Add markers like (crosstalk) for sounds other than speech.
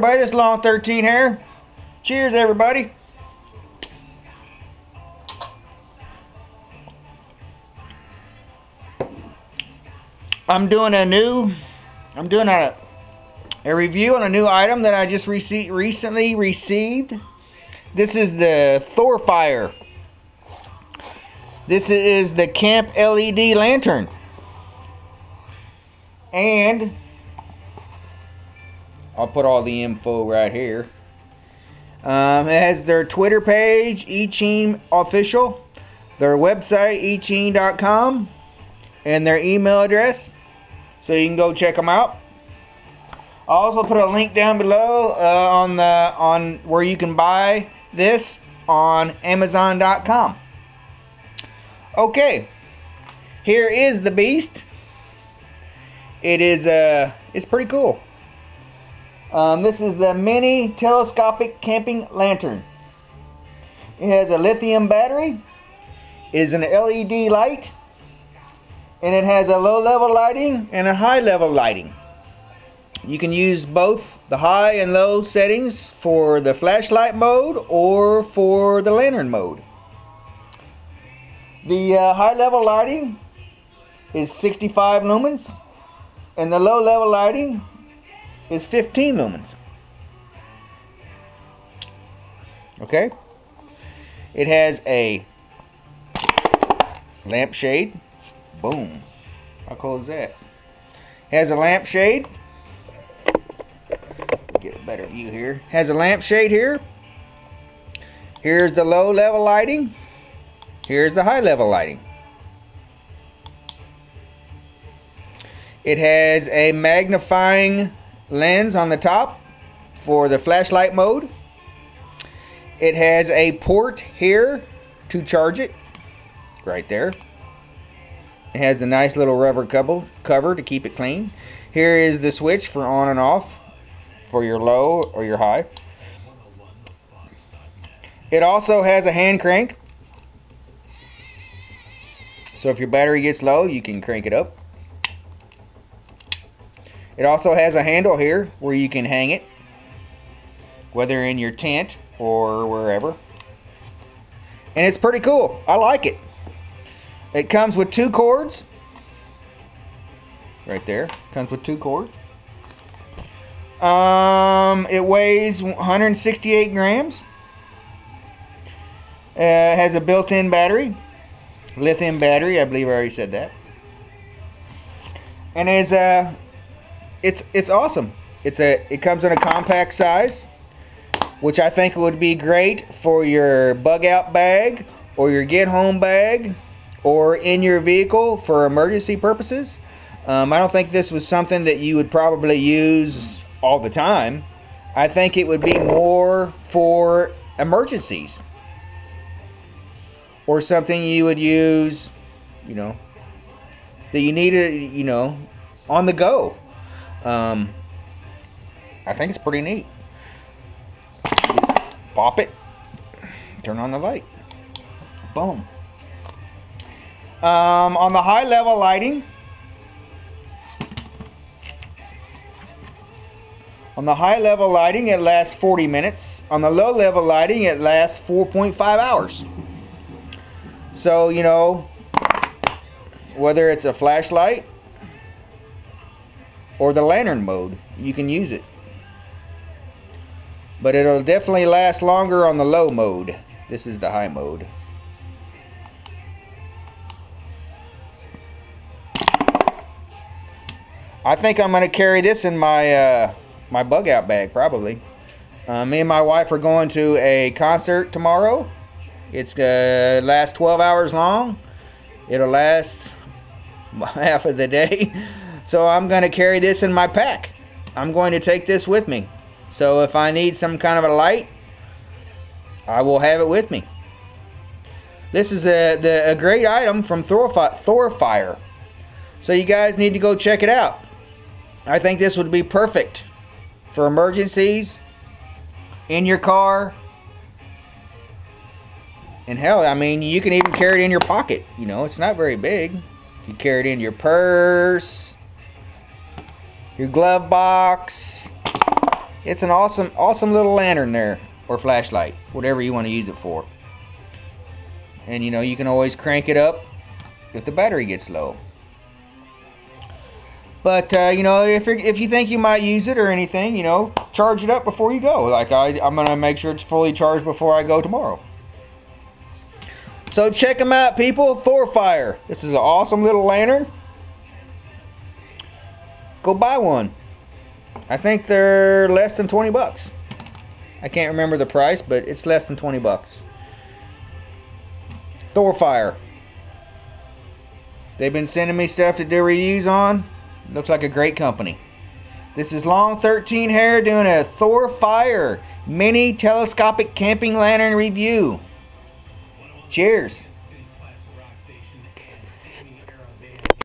Everybody, this is Long 13 Hair. Cheers everybody. I'm doing a new, I'm doing a, a review on a new item that I just rece recently received. This is the Thorfire. This is the Camp LED lantern. And I'll put all the info right here. Um, it has their Twitter page, Eachine Official, their website, eachine.com, and their email address. So you can go check them out. I'll also put a link down below uh, on the on where you can buy this on Amazon.com. Okay, here is the beast. It is uh, it's pretty cool. Um, this is the mini telescopic camping lantern. It has a lithium battery, is an LED light, and it has a low level lighting and a high level lighting. You can use both the high and low settings for the flashlight mode or for the lantern mode. The uh, high level lighting is 65 lumens and the low level lighting is 15 lumens. Okay? It has a lampshade. Boom. How cool is that? Has a lampshade. Get a better view here. Has a lampshade here. Here's the low level lighting. Here's the high level lighting. It has a magnifying lens on the top for the flashlight mode. It has a port here to charge it, right there. It has a nice little rubber cover, to keep it clean. Here is the switch for on and off for your low or your high. It also has a hand crank. So if your battery gets low, you can crank it up. It also has a handle here where you can hang it, whether in your tent or wherever. And it's pretty cool. I like it. It comes with two cords. Right there. Comes with two cords. Um, it weighs 168 grams. Uh, has a built-in battery. Lithium battery. I believe I already said that. And is a it's it's awesome. It's a it comes in a compact size, which I think would be great for your bug out bag or your get home bag or in your vehicle for emergency purposes. Um, I don't think this was something that you would probably use all the time. I think it would be more for emergencies or something you would use, you know, that you needed, you know, on the go. Um, I think it's pretty neat. pop it, turn on the light. Boom. Um, on the high level lighting, on the high level lighting it lasts 40 minutes. On the low level lighting it lasts 4.5 hours. So, you know, whether it's a flashlight or the lantern mode, you can use it. But it'll definitely last longer on the low mode. This is the high mode. I think I'm going to carry this in my uh, my bug out bag probably. Uh, me and my wife are going to a concert tomorrow. It's to last 12 hours long. It'll last (laughs) half of the day. So I'm going to carry this in my pack. I'm going to take this with me. So if I need some kind of a light, I will have it with me. This is a, the, a great item from Thorfire. So you guys need to go check it out. I think this would be perfect for emergencies, in your car, and hell, I mean, you can even carry it in your pocket. You know, it's not very big. You carry it in your purse, your glove box, It's an awesome, awesome little lantern there, or flashlight, whatever you want to use it for. And you know, you can always crank it up if the battery gets low. But uh, you know, if if you think you might use it or anything, you know, charge it up before you go. Like I, I'm gonna make sure it's fully charged before I go tomorrow. So check them out, people. Thorfire. This is an awesome little lantern. Go buy one. I think they're less than 20 bucks. I can't remember the price, but it's less than 20 bucks. Thorfire. They've been sending me stuff to do reviews on. Looks like a great company. This is Long 13 Hair doing a Thorfire mini telescopic camping lantern review. Cheers.